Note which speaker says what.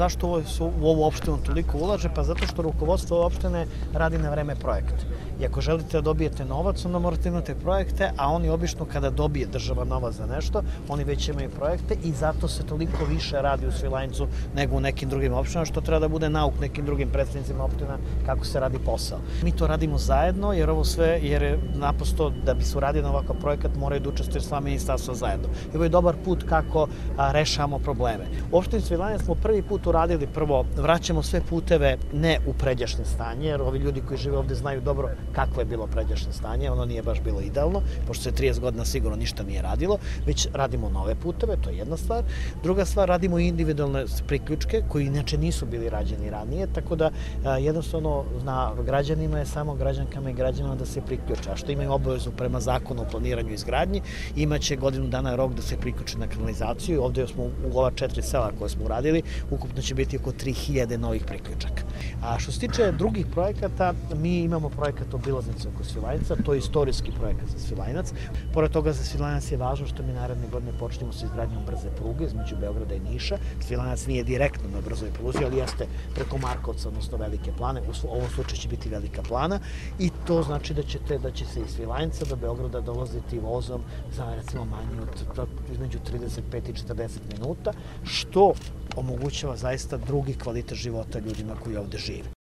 Speaker 1: Zašto su, u ovu opštinu toliko ulaže? Pa zato što rukovodstvo opštine radi na vreme projekte. I ako želite da dobijete novac, onda morate imati projekte, a oni obično kada dobije država novac za nešto, oni već imaju projekte i zato se toliko više radi u Svilajncu nego u nekim drugim opštinama, što treba da bude nauk nekim drugim predstavnicima opština kako se radi posao. Mi to radimo zajedno, jer ovo sve, jer je naprosto da bi se uradio na ovakav projekat moraju da učestvuje sva ministarstva zajedno. I ovo je dobar put kako rešavamo probleme. U opštini Svilajnac smo prvi put uradili prvo, vraćamo sve puteve ne u pređašnje stanje, jer ovi ljudi koji žive ovde znaju dobro kakvo je bilo pređašnje stanje, ono nije baš bilo idealno, pošto se 30 godina sigurno ništa nije radilo, već radimo nove puteve, to je jedna stvar. Druga stvar, radimo individualne priključke koji inače nisu bili rađeni ranije, tako da jednostavno na građanima je samo građankama i građanima da se priključe, a što imaju obavezu prema zakonu o planiranju i izgradnji, imaće godinu dana rok da se priključe na kanalizaciju. Ovde smo u ova četiri sela koje smo uradili, ukupno će biti oko 3000 novih priključaka. A što se tiče drugih projekata, mi imamo projekat obilaznice oko Svilajnca, to je istorijski projekat za Svilajnac. Pored toga za Svilajnac je važno što mi naredne godine počnemo sa izgradnjom brze pruge između Beograda i Niša. Svilajnac nije direktno na brzoj pruzi, ali jeste preko Markovca, odnosno Velike plane, u ovom slučaju će biti Velika plana i to znači da ćete da će se iz Svilajnca do Beograda dolaziti vozom za recimo manje od između 35 i 40 minuta, što omogućava zaista drugi kvalitet života ljudima koji ovde žive.